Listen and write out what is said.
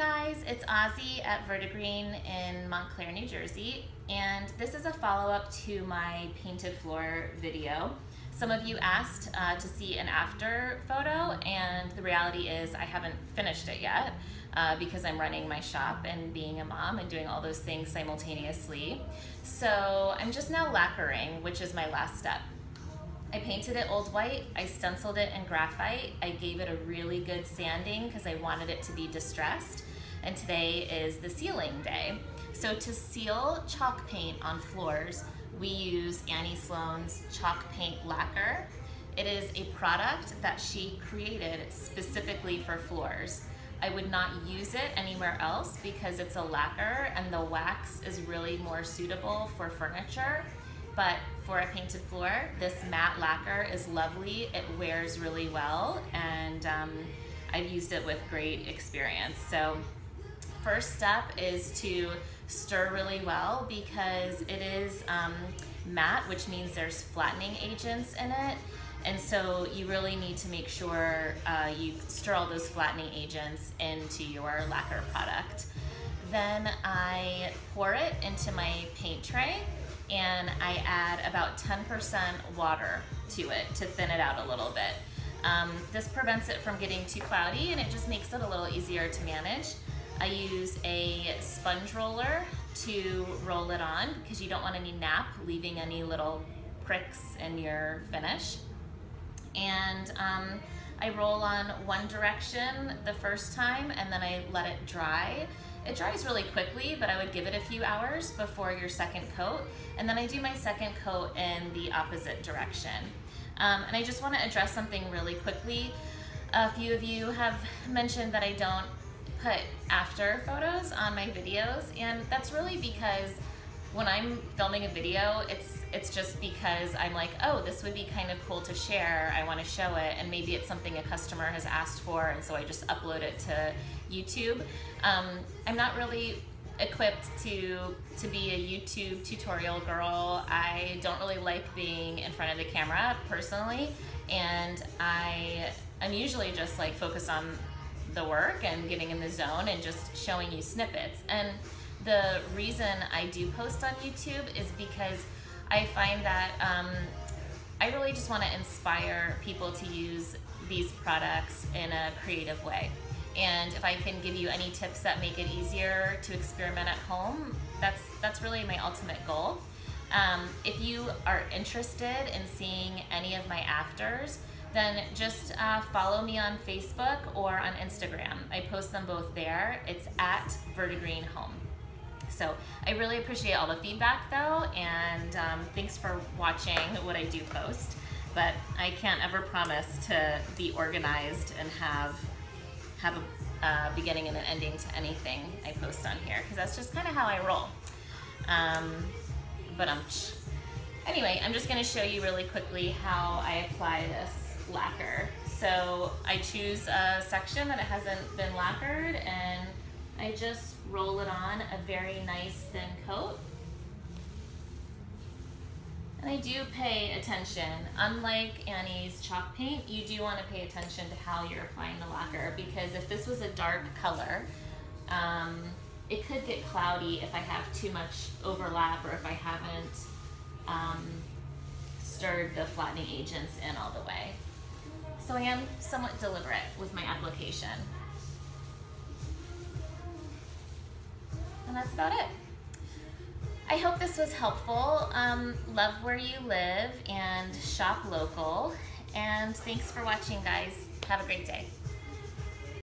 guys, it's Ozzy at Verdigreen in Montclair, New Jersey, and this is a follow-up to my painted floor video. Some of you asked uh, to see an after photo, and the reality is I haven't finished it yet uh, because I'm running my shop and being a mom and doing all those things simultaneously. So I'm just now lacquering, which is my last step. I painted it old white, I stenciled it in graphite, I gave it a really good sanding because I wanted it to be distressed, and today is the sealing day. So to seal chalk paint on floors, we use Annie Sloan's chalk paint lacquer. It is a product that she created specifically for floors. I would not use it anywhere else because it's a lacquer and the wax is really more suitable for furniture but for a painted floor, this matte lacquer is lovely. It wears really well, and um, I've used it with great experience. So first step is to stir really well because it is um, matte, which means there's flattening agents in it. And so you really need to make sure uh, you stir all those flattening agents into your lacquer product. Then I pour it into my paint tray and I add about 10% water to it to thin it out a little bit. Um, this prevents it from getting too cloudy and it just makes it a little easier to manage. I use a sponge roller to roll it on because you don't want any nap leaving any little pricks in your finish. And um, I roll on one direction the first time and then I let it dry it dries really quickly, but I would give it a few hours before your second coat. And then I do my second coat in the opposite direction. Um, and I just wanna address something really quickly. A few of you have mentioned that I don't put after photos on my videos, and that's really because when I'm filming a video, it's it's just because I'm like, oh, this would be kind of cool to share. I want to show it, and maybe it's something a customer has asked for, and so I just upload it to YouTube. Um, I'm not really equipped to to be a YouTube tutorial girl. I don't really like being in front of the camera personally, and I I am usually just like focused on the work and getting in the zone and just showing you snippets. And the reason I do post on YouTube is because I find that um, I really just want to inspire people to use these products in a creative way. And if I can give you any tips that make it easier to experiment at home, that's, that's really my ultimate goal. Um, if you are interested in seeing any of my afters, then just uh, follow me on Facebook or on Instagram. I post them both there. It's at Verdigreen Home. So I really appreciate all the feedback though, and um, thanks for watching what I do post. But I can't ever promise to be organized and have have a uh, beginning and an ending to anything I post on here because that's just kind of how I roll. Um, but um, anyway, I'm just going to show you really quickly how I apply this lacquer. So I choose a section that hasn't been lacquered and I just roll it on a very nice thin coat. And I do pay attention. Unlike Annie's chalk paint, you do want to pay attention to how you're applying the lacquer because if this was a dark color, um, it could get cloudy if I have too much overlap or if I haven't um, stirred the flattening agents in all the way. So I am somewhat deliberate with my application. And that's about it. I hope this was helpful. Um, love where you live and shop local. And thanks for watching, guys. Have a great day.